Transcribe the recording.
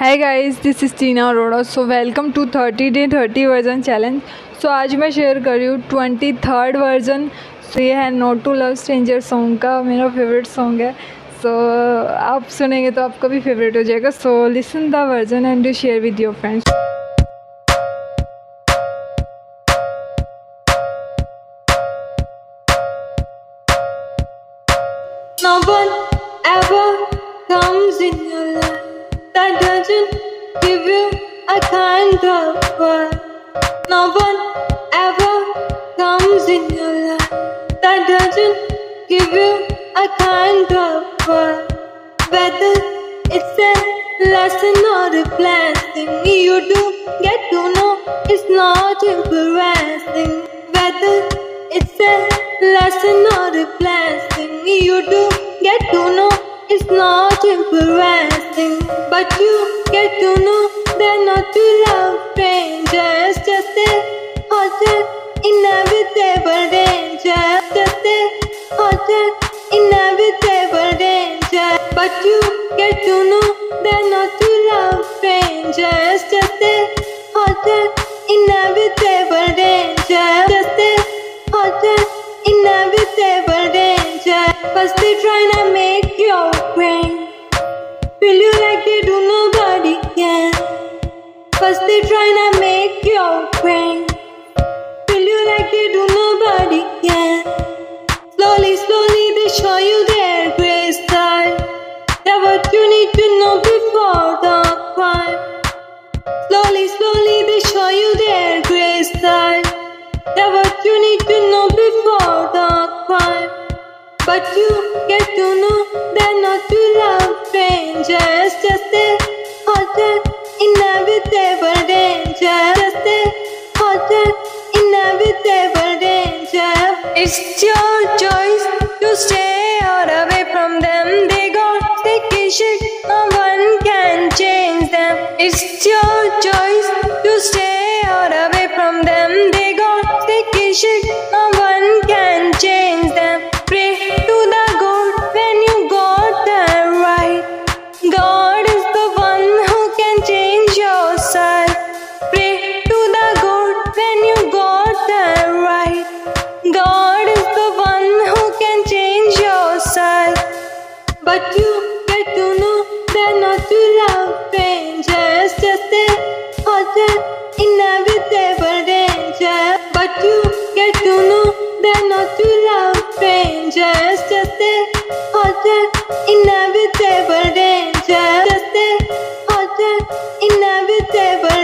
Hi guys this is Tina Arora so welcome to thirty day thirty version challenge so आज मैं share कर रही हूँ twenty third version so ये है note to love stranger song का मेरा फेवरेट सॉन्ग है. सो so, आप सुनेंगे तो आपका भी फेवरेट हो जाएगा. So listen the version and do share with your friends No one ever comes in your life. That doesn't give you a kind of vibe. No one ever comes in your life that doesn't give you a kind of vibe. Whether it's a lesson or a blessing, you do get to know it's not embarrassing. Whether it's a lesson or a blessing, you do get to know it's not embarrassing. But you get to know they're not to love strangers, just a hotel, inevitable danger, just a hotel, inevitable danger. But you get to know they're not to love strangers, just a hotel, inevitable danger, just a hotel, inevitable danger. First they tryna make you queen. Feel you First they tryna make you queen. Feel you like they do nobody can. Slowly, slowly they show you their grace side. They're what you need to know before the crime. Slowly, slowly they show you their grace side. They're what you need to know before the crime. But you It's your choice to stay or away from them. They got shit, no one can change them. It's your choice to stay or away from them. They got sticky But you get to know they're not to love strangers, just a hotel in a visible danger. But you get to know they're not to love strangers, just a hotel in a visible danger, just a hotel in a visible